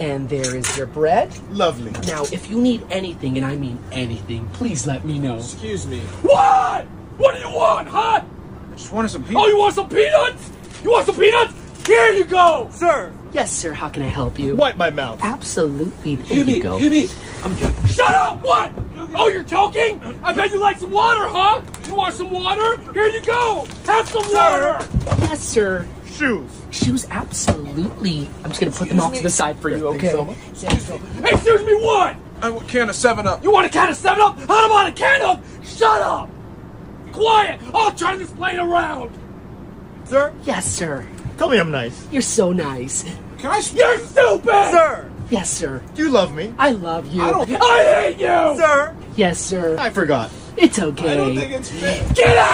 And there is your bread. Lovely. Now, if you need anything, and I mean anything, please let me know. Excuse me. What? What do you want, huh? I just wanted some peanuts. Oh, you want some peanuts? You want some peanuts? Here you go! Sir! Yes, sir. How can I help you? Wipe my mouth. Absolutely. There me, you go. give me. I'm joking. Shut up! What? Oh, you're joking? I bet you like some water, huh? You want some water? Here you go! Have some water! Yes, sir. Shoes. Shoes, absolutely. I'm just gonna put them off to the side for you, okay? Thanks so Hey, excuse me, what? I want a can of 7 Up. You want a can of 7 Up? I don't want a can of! Shut up! Quiet! I'll turn this plane around! Sir? Yes, sir. Tell me I'm nice. You're so nice. Can I You're stupid! Sir! Yes, sir. Do you love me? I love you. I don't- I hate you! Sir! Yes, sir. I forgot. It's okay. I don't think it's fair. Get out!